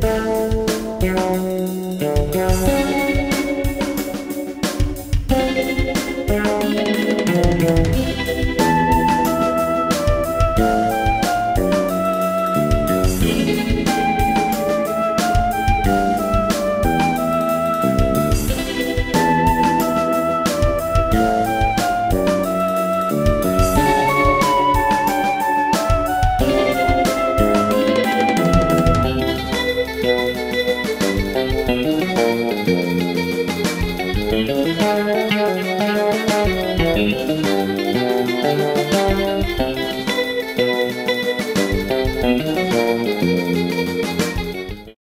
Thank Thank you.